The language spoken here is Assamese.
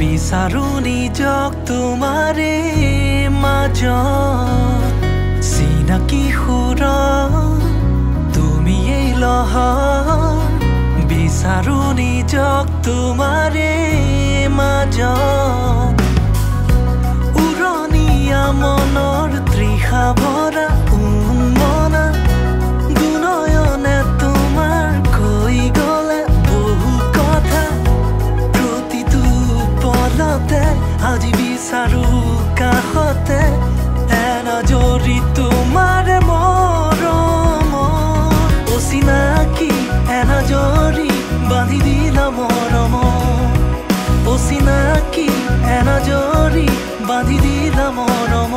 বিচাৰো নিজক তোমাৰে মাজত চিনাকি সুৰ বিচাৰো নিজক তোমাৰে মাজত। উৰণীয়া মনৰ তৃষা ভৰা উন্মনা দুনয়নে তোমাৰ কৈ গলে বহু কথা। প্ৰতিটো পলতে আজি বিচাৰো কাষতে এনজৰি মৰম অচিনাকি এনজৰি বান্ধি দিলা মৰম